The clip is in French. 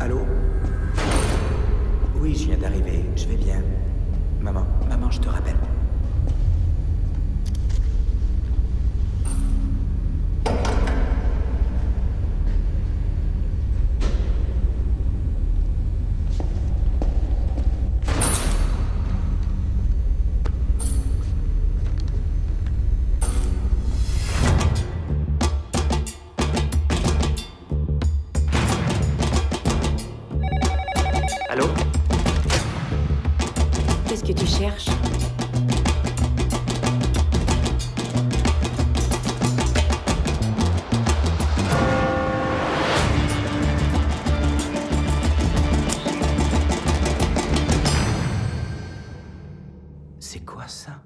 Allô Oui, je viens d'arriver. Je vais bien. Maman, maman, je te rappelle. Allô Qu'est-ce que tu cherches C'est quoi ça